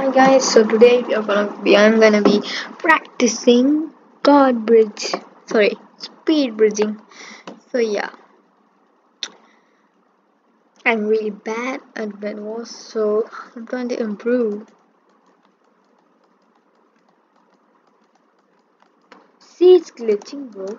Hi guys, so today I'm gonna be practicing god bridge. Sorry, speed bridging. So yeah. I'm really bad at Bedwars, so I'm trying to improve. See it's glitching bro.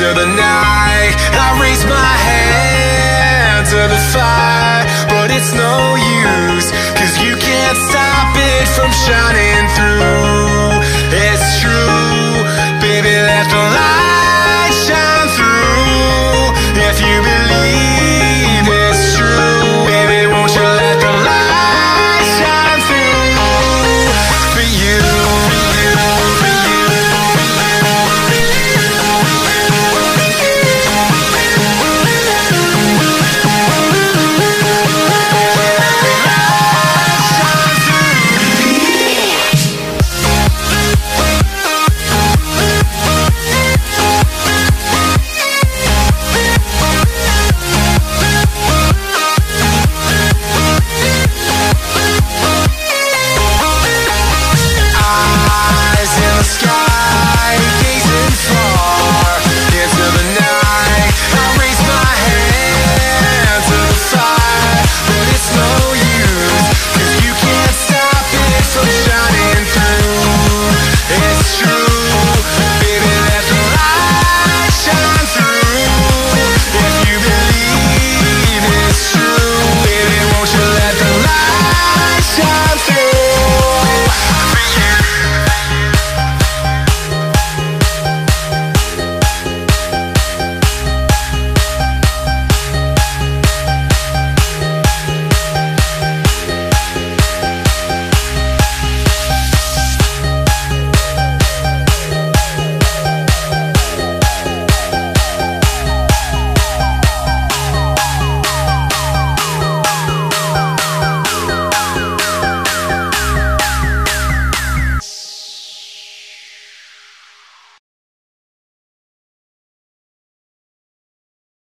into the night. I raise my hand to the fire,